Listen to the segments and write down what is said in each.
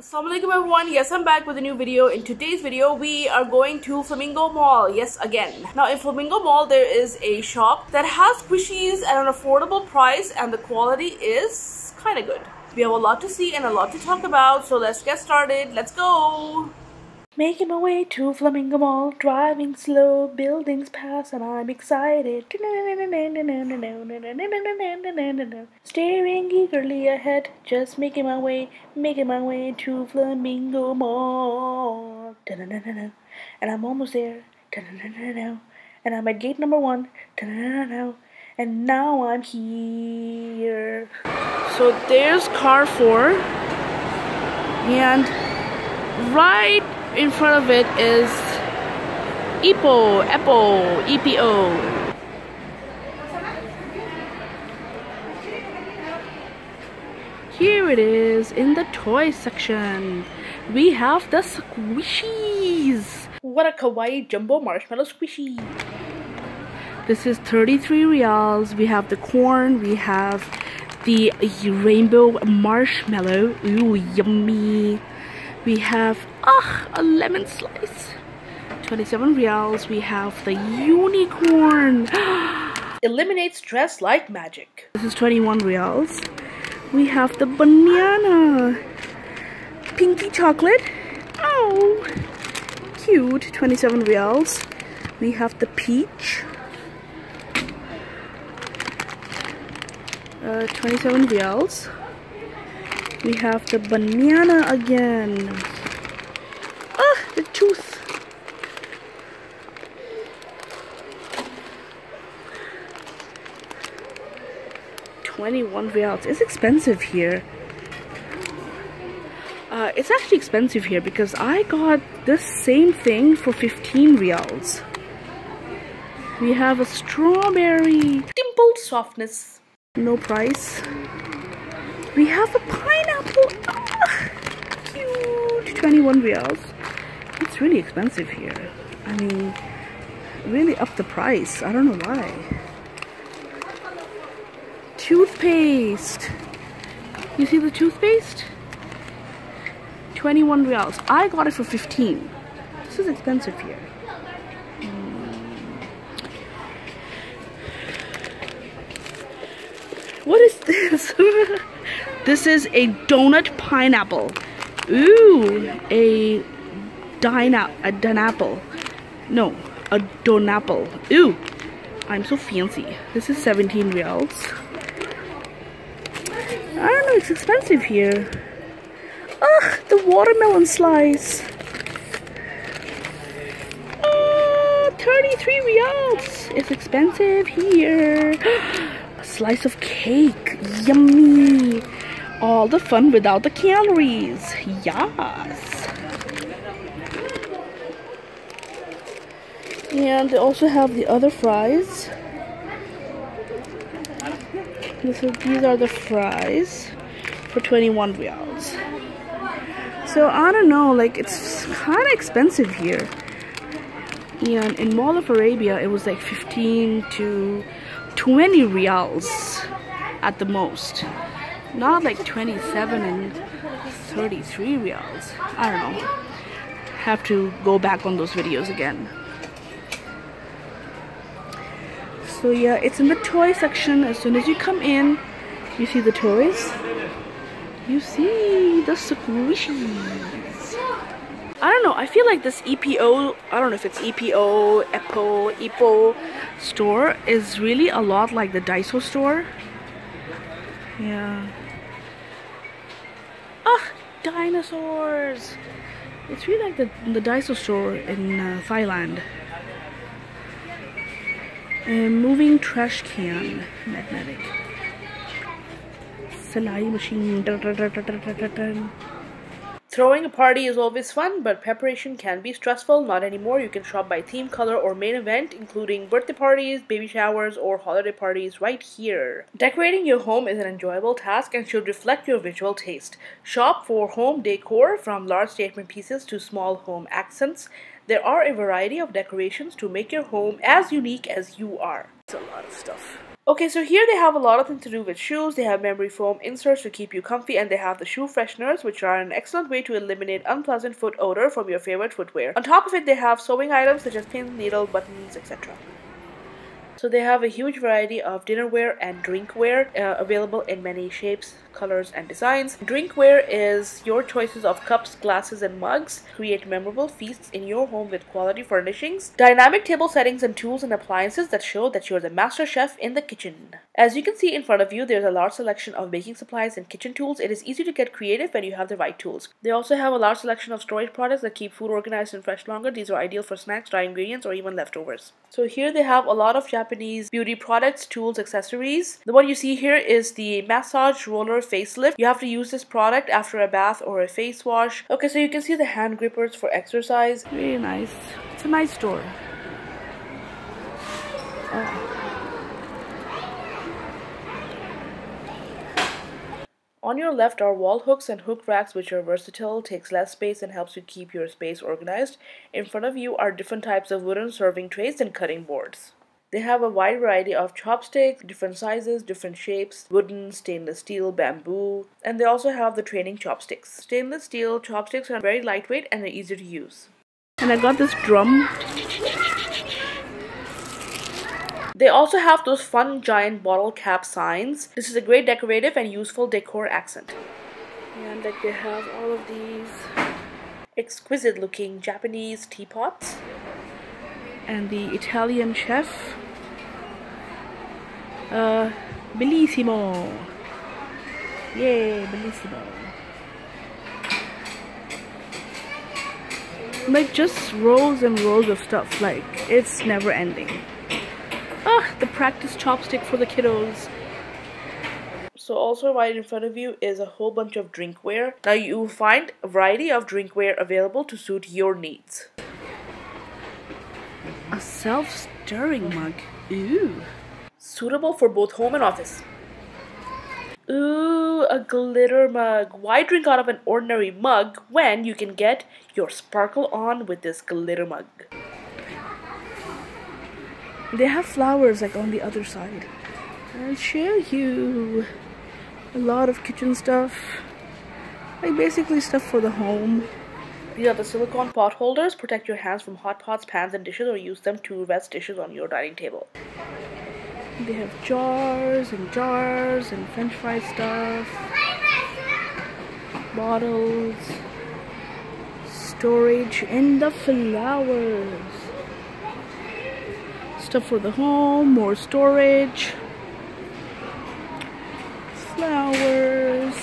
Assalamualaikum everyone, yes I'm back with a new video. In today's video, we are going to Flamingo Mall, yes again. Now in Flamingo Mall, there is a shop that has squishies at an affordable price and the quality is kinda good. We have a lot to see and a lot to talk about, so let's get started, let's go! Making my way to Flamingo Mall, driving slow, buildings pass, and I'm excited. Staring eagerly ahead, just making my way, making my way to Flamingo Mall. And I'm almost there. And I'm at gate number one. And now I'm here. So there's Carrefour. And right in front of it is EPO, Apple, EPO. Here it is in the toy section. We have the squishies. What a kawaii jumbo marshmallow squishy. This is 33 reals. We have the corn. We have the rainbow marshmallow. Ooh, yummy. We have ah a lemon slice. 27 reals. We have the unicorn. Eliminates stress like magic. This is 21 reals. We have the banana. Pinky chocolate. Oh cute. 27 reals. We have the peach. Uh, 27 reals we have the banana again. Ah, the tooth. Twenty-one reals. It's expensive here. Uh, it's actually expensive here because I got this same thing for 15 reals. We have a strawberry dimpled softness. No price. We have a pineapple. Ah, cute. 21 reals. It's really expensive here. I mean, really up the price. I don't know why. Toothpaste. You see the toothpaste? 21 reals. I got it for 15. This is expensive here. What is this? This is a donut pineapple. Ooh, a dina a donapple. No, a donapple. Ooh, I'm so fancy. This is 17 reals. I don't know, it's expensive here. Ugh, the watermelon slice. Oh, 33 reals. It's expensive here. a slice of cake. Yummy all the fun without the calories. Yes. And they also have the other fries. Is, these are the fries for 21 reals. So I don't know, like it's kind of expensive here. And in Mall of Arabia, it was like 15 to 20 reals at the most not like 27 and 33 reals. I don't know. Have to go back on those videos again. So yeah, it's in the toy section. As soon as you come in, you see the toys. You see the squishies. I don't know, I feel like this EPO, I don't know if it's EPO, EPO, EPO store is really a lot like the Daiso store. Yeah. Ah, dinosaurs! It's really like the, the Daiso store in uh, Thailand. A moving trash can. Magnetic. Salai machine. Throwing a party is always fun, but preparation can be stressful. Not anymore. You can shop by theme, color, or main event, including birthday parties, baby showers, or holiday parties right here. Decorating your home is an enjoyable task and should reflect your visual taste. Shop for home decor from large statement pieces to small home accents. There are a variety of decorations to make your home as unique as you are. It's a lot of stuff. Okay, so here they have a lot of things to do with shoes. They have memory foam inserts to keep you comfy, and they have the shoe fresheners, which are an excellent way to eliminate unpleasant foot odor from your favorite footwear. On top of it, they have sewing items such as pins, needle, buttons, etc. So they have a huge variety of dinnerware and drinkware uh, available in many shapes, colors, and designs. Drinkware is your choices of cups, glasses, and mugs. Create memorable feasts in your home with quality furnishings. Dynamic table settings and tools and appliances that show that you're the master chef in the kitchen. As you can see in front of you, there's a large selection of baking supplies and kitchen tools. It is easy to get creative when you have the right tools. They also have a large selection of storage products that keep food organized and fresh longer. These are ideal for snacks, dry ingredients, or even leftovers. So here they have a lot of Japanese beauty products, tools, accessories. The one you see here is the massage roller facelift. You have to use this product after a bath or a face wash. Okay, so you can see the hand grippers for exercise. Really nice. It's a nice store. Oh. On your left are wall hooks and hook racks which are versatile, takes less space and helps you keep your space organized. In front of you are different types of wooden serving trays and cutting boards. They have a wide variety of chopsticks, different sizes, different shapes, wooden, stainless steel, bamboo, and they also have the training chopsticks. Stainless steel chopsticks are very lightweight and they're easy to use. And I got this drum they also have those fun giant bottle cap signs. This is a great decorative and useful decor accent. And like they have all of these exquisite looking Japanese teapots. And the Italian chef. Uh, bellissimo. Yay, bellissimo. Like just rows and rows of stuff. Like it's never ending. Ah, the practice chopstick for the kiddos. So also right in front of you is a whole bunch of drinkware. Now you will find a variety of drinkware available to suit your needs. A self-stirring mug. Ooh. Suitable for both home and office. Ooh, a glitter mug. Why drink out of an ordinary mug when you can get your sparkle on with this glitter mug? They have flowers like on the other side. I'll show you a lot of kitchen stuff. Like basically stuff for the home. These are the silicone pot holders. Protect your hands from hot pots, pans, and dishes or use them to rest dishes on your dining table. They have jars and jars and french fry stuff. Bottles. Storage in the flowers stuff for the home, more storage, flowers.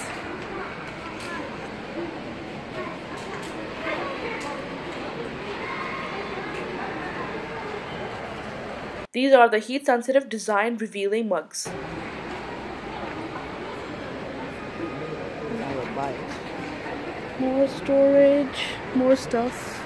These are the heat sensitive design revealing mugs. More storage, more stuff.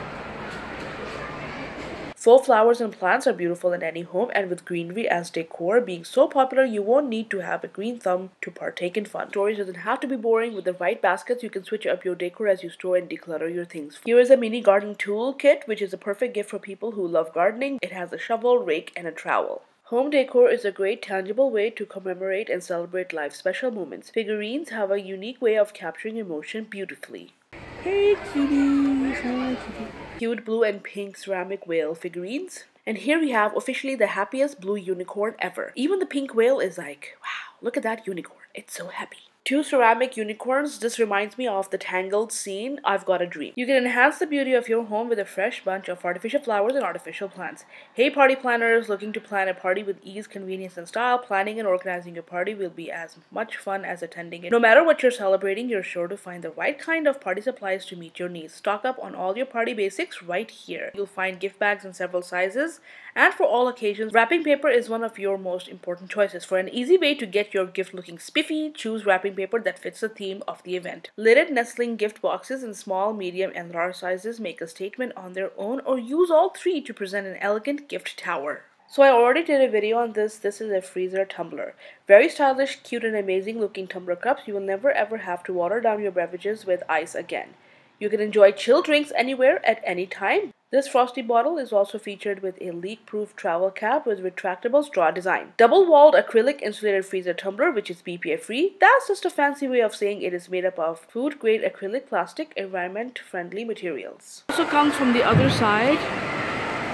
Faux flowers and plants are beautiful in any home and with greenery as decor being so popular you won't need to have a green thumb to partake in fun. Storage doesn't have to be boring. With the right baskets you can switch up your decor as you store and declutter your things. Here is a mini garden tool kit which is a perfect gift for people who love gardening. It has a shovel, rake and a trowel. Home decor is a great tangible way to commemorate and celebrate life's special moments. Figurines have a unique way of capturing emotion beautifully. Hey kitty! Hi cute blue and pink ceramic whale figurines. And here we have officially the happiest blue unicorn ever. Even the pink whale is like, wow, look at that unicorn. It's so happy. Two ceramic unicorns. This reminds me of the Tangled scene, I've Got a Dream. You can enhance the beauty of your home with a fresh bunch of artificial flowers and artificial plants. Hey party planners looking to plan a party with ease, convenience, and style, planning and organizing your party will be as much fun as attending it. No matter what you're celebrating, you're sure to find the right kind of party supplies to meet your needs. Stock up on all your party basics right here. You'll find gift bags in several sizes and for all occasions, wrapping paper is one of your most important choices. For an easy way to get your gift looking spiffy, choose wrapping paper that fits the theme of the event. Lidded nestling gift boxes in small, medium, and large sizes make a statement on their own or use all three to present an elegant gift tower. So I already did a video on this. This is a freezer tumbler. Very stylish, cute, and amazing looking tumbler cups. You will never ever have to water down your beverages with ice again. You can enjoy chilled drinks anywhere at any time. This frosty bottle is also featured with a leak-proof travel cap with retractable straw design. Double-walled acrylic insulated freezer tumbler which is BPA free. That's just a fancy way of saying it is made up of food-grade acrylic plastic environment-friendly materials. Also comes from the other side.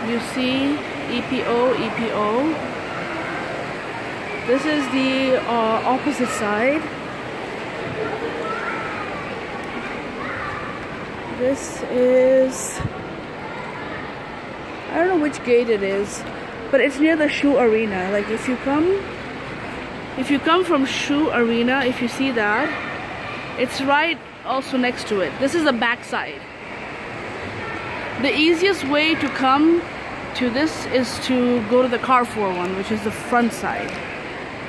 You see EPO, EPO. This is the uh, opposite side. This is I don't know which gate it is, but it's near the shoe arena. Like if you come, if you come from shoe arena, if you see that, it's right also next to it. This is the back side. The easiest way to come to this is to go to the Carrefour one, which is the front side.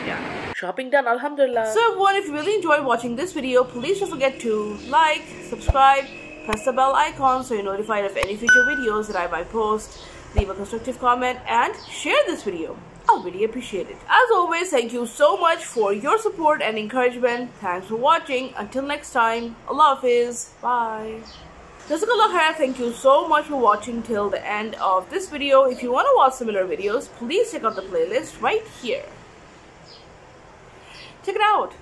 Yeah. Shopping done, alhamdulillah. So everyone, if you really enjoyed watching this video, please don't forget to like, subscribe, press the bell icon so you're notified of any future videos that I might post. Leave a constructive comment and share this video. I'll really appreciate it. As always, thank you so much for your support and encouragement. Thanks for watching. Until next time, Allah Hafiz. Bye. Jazakallah khair, thank you so much for watching till the end of this video. If you want to watch similar videos, please check out the playlist right here. Check it out.